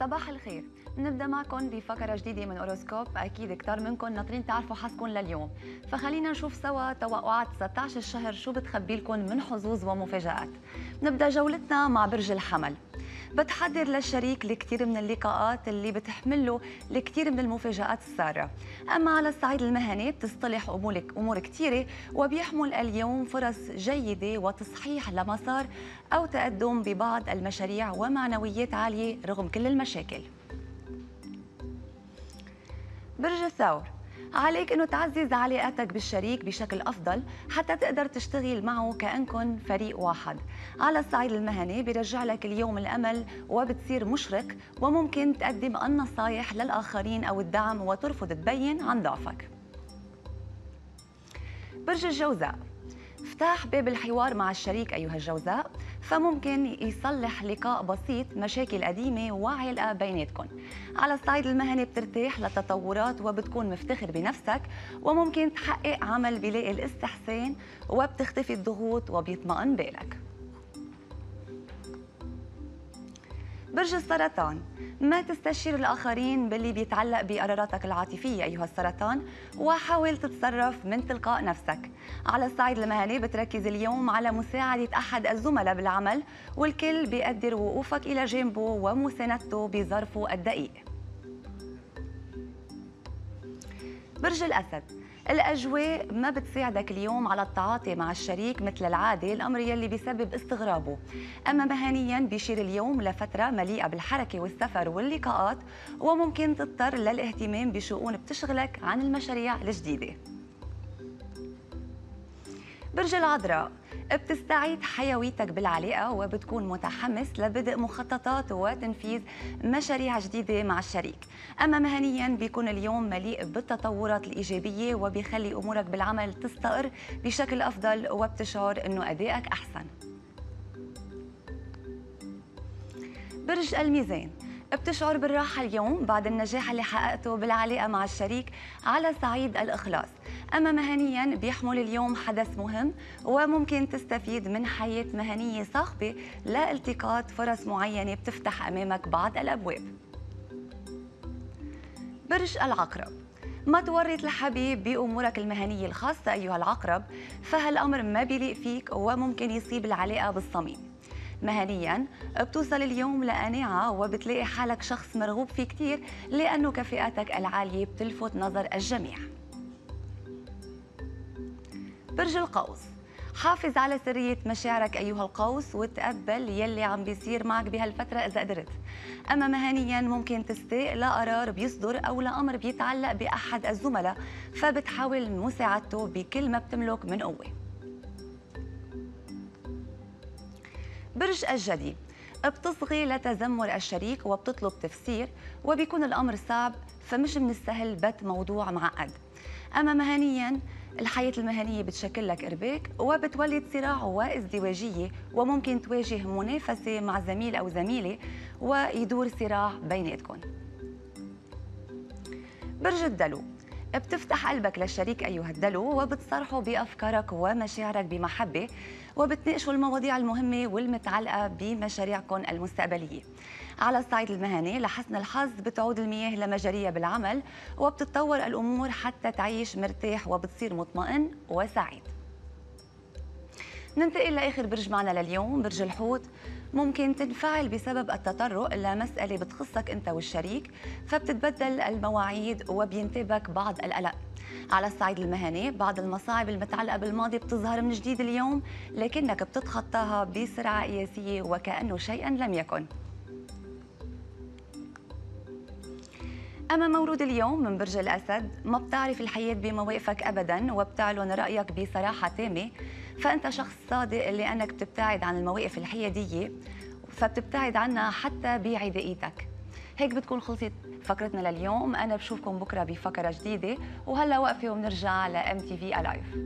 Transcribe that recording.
صباح الخير. بنبدأ معكم بفقرة جديدة من أوروسكوب. أكيد كثار منكم ناطرين تعرفوا حظكم لليوم. فخلينا نشوف سوا توقعات 19 الشهر شو بتخبي لكم من حظوظ ومفاجآت. نبدا جولتنا مع برج الحمل. بتحضر للشريك لكثير من اللقاءات اللي بتحمل له الكثير من المفاجآت السارة. أما على الصعيد المهني بتصطلح أمورك أمور كثيرة وبيحمل اليوم فرص جيدة وتصحيح لمسار أو تقدم ببعض المشاريع ومعنويات عالية رغم كل المشاكل. برج الثور. عليك إنه تعزز علاقاتك بالشريك بشكل أفضل حتى تقدر تشتغل معه كانكم فريق واحد. على الصعيد المهني بيرجع لك اليوم الأمل وبتصير مشرق وممكن تقدم النصايح للآخرين أو الدعم وترفض تبين عن ضعفك. برج الجوزاء. افتح باب الحوار مع الشريك أيها الجوزاء فممكن يصلح لقاء بسيط مشاكل قديمة وعلاقة بيناتكم على الصعيد المهني بترتاح للتطورات وبتكون مفتخر بنفسك وممكن تحقق عمل بلاقي الاستحسان وبتختفي الضغوط وبيطمئن بالك. برج السرطان. ما تستشير الآخرين باللي بيتعلق بقراراتك العاطفية أيها السرطان وحاول تتصرف من تلقاء نفسك. على الصعيد المهني بتركز اليوم على مساعدة أحد الزملاء بالعمل والكل بيقدر وقوفك إلى جانبه ومساندته بظرفه الدقيق. برج الأسد. الأجواء ما بتساعدك اليوم على التعاطي مع الشريك مثل العادة الأمر يلي بيسبب استغرابه. أما مهنيا بيشير اليوم لفترة مليئة بالحركة والسفر واللقاءات وممكن تضطر للاهتمام بشؤون بتشغلك عن المشاريع الجديدة. برج العذراء. بتستعيد حيويتك بالعلاقة وبتكون متحمس لبدء مخططات وتنفيذ مشاريع جديدة مع الشريك. أما مهنيا بيكون اليوم مليء بالتطورات الإيجابية وبيخلي أمورك بالعمل تستقر بشكل أفضل وبتشعر أنه أدائك أحسن. برج الميزان. بتشعر بالراحة اليوم بعد النجاح اللي حققته بالعلاقة مع الشريك على صعيد الإخلاص. أما مهنيا بيحمل اليوم حدث مهم وممكن تستفيد من حياة مهنية صاخبة لالتقاط فرص معينة بتفتح أمامك بعض الأبواب. برج العقرب. ما تورط الحبيب بأمورك المهنية الخاصة أيها العقرب فهالأمر ما بيليق فيك وممكن يصيب العلاقة بالصميم. مهنيا. بتوصل اليوم لقناعة وبتلاقي حالك شخص مرغوب فيه كتير لأنه كفاءاتك العالية بتلفت نظر الجميع. برج القوس. حافظ على سرية مشاعرك أيها القوس وتقبل يلي عم بيصير معك بهالفترة إذا قدرت. أما مهنيا ممكن تستاء لقرار بيصدر أو لأمر بيتعلق بأحد الزملاء فبتحاول مساعدته بكل ما بتملك من قوة. برج الجدي بتصغي لتذمر الشريك وبتطلب تفسير وبيكون الأمر صعب فمش من السهل بت موضوع معقد. أما مهنيا الحياة المهنية بتشكل لك إرباك وبتولد صراع وازدواجية وممكن تواجه منافسة مع زميل أو زميلة ويدور صراع بيناتكم برج الدلو. بتفتح قلبك للشريك أيها الدلو وبتصرحه بأفكارك ومشاعرك بمحبة وبتناقشوا المواضيع المهمة والمتعلقة بمشاريعكم المستقبلية. على الصعيد المهني لحسن الحظ بتعود المياه لمجاريها بالعمل وبتتطور الأمور حتى تعيش مرتاح وبتصير مطمئن وسعيد. ننتقل لآخر برج معنا لليوم برج الحوت. ممكن تنفعل بسبب التطرق لمسألة بتخصك أنت والشريك فبتتبدل المواعيد وبينتابك بعض القلق. على الصعيد المهني بعض المصاعب المتعلقة بالماضي بتظهر من جديد اليوم لكنك بتتخطاها بسرعة قياسية وكأنه شيئا لم يكن. أما مولود اليوم من برج الأسد ما بتعرف الحياة بمواقفك أبدا وبتعلن رأيك بصراحة تامة. فأنت شخص صادق لأنك بتبتعد عن المواقف الحيادية فبتبتعد عنها حتى بعدائيتك. هيك بتكون خلصت فقرتنا لليوم. أنا بشوفكم بكرة بفقرة جديدة. وهلأ وقفة وبنرجع ل MTV Alive